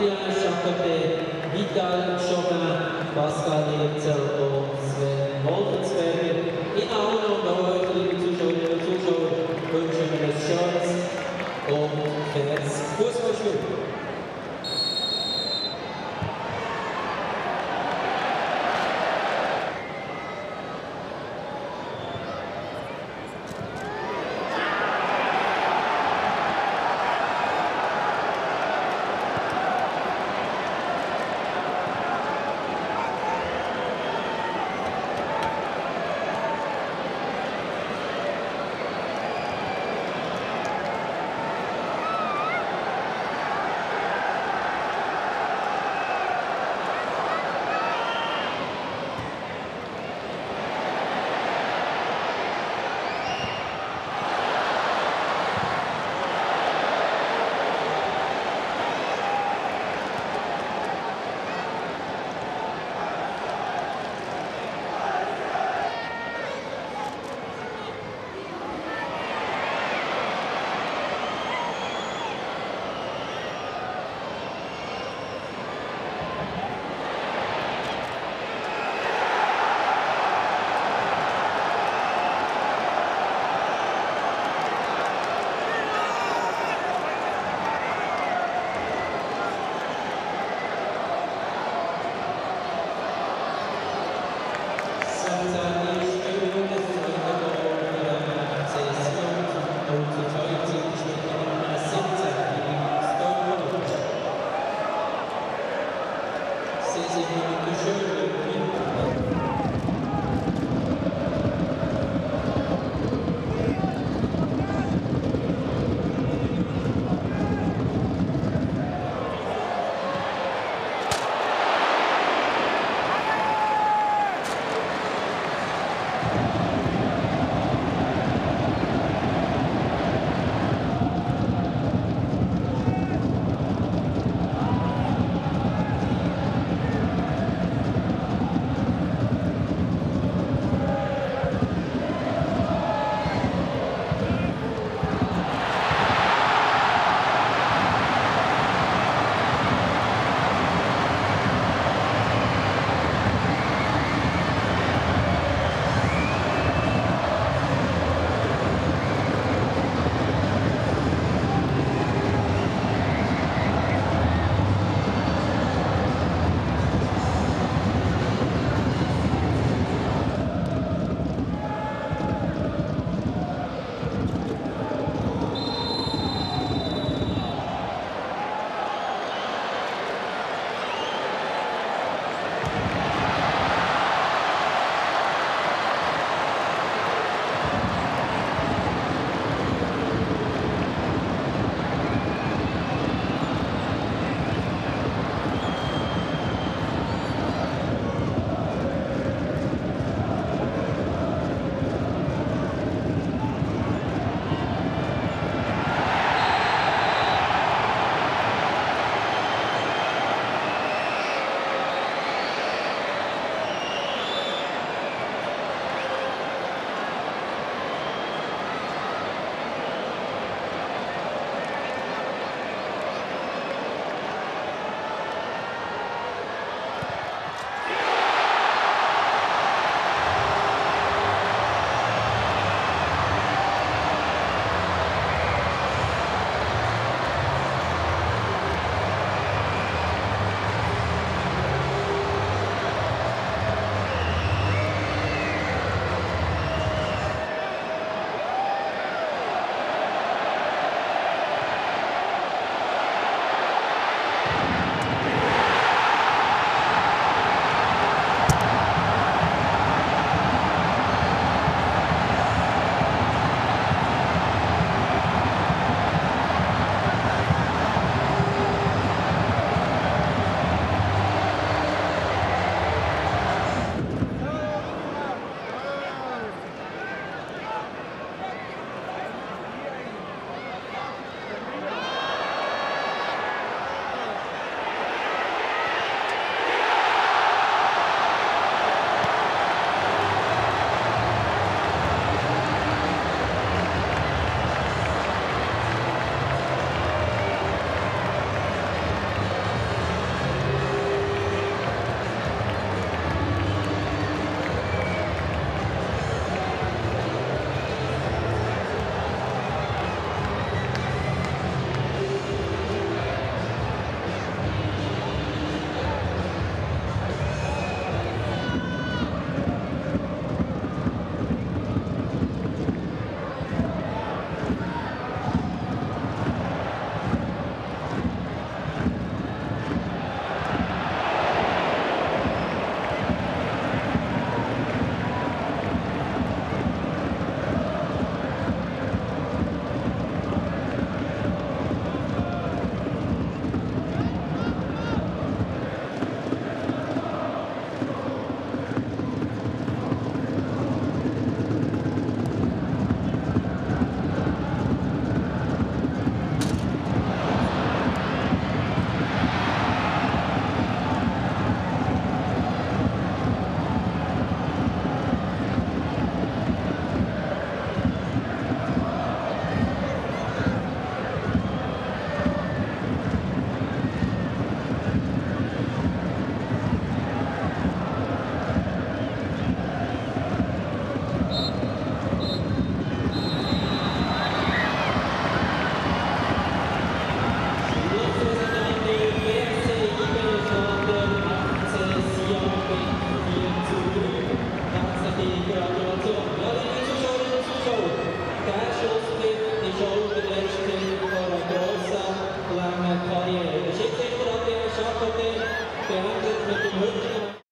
Adriana Schakate, Vital Chopin, Pascal Lebzel und Sven Wolfensberger. In allen und auch heute, liebe Zuschauerinnen und Zuschauer, wünschen wir ein schönes und faires Fußballspiel.